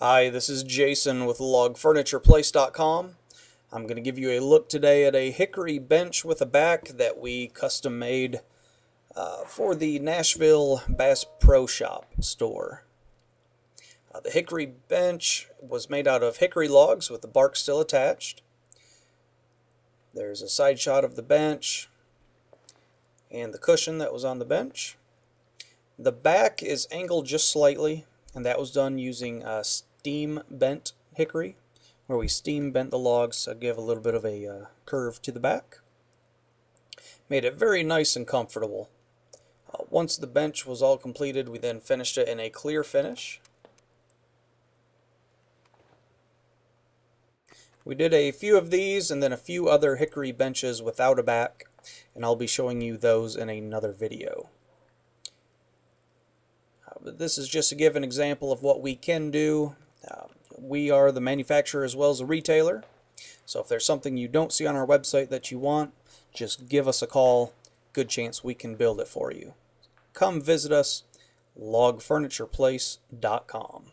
Hi, this is Jason with LogFurniturePlace.com. I'm going to give you a look today at a hickory bench with a back that we custom made uh, for the Nashville Bass Pro Shop store. Uh, the hickory bench was made out of hickory logs with the bark still attached. There's a side shot of the bench and the cushion that was on the bench. The back is angled just slightly and that was done using uh, steam bent hickory where we steam bent the logs to give a little bit of a uh, curve to the back. Made it very nice and comfortable. Uh, once the bench was all completed, we then finished it in a clear finish. We did a few of these and then a few other hickory benches without a back, and I'll be showing you those in another video. But this is just to give an example of what we can do. Uh, we are the manufacturer as well as the retailer. So if there's something you don't see on our website that you want, just give us a call. Good chance we can build it for you. Come visit us, logfurnitureplace.com.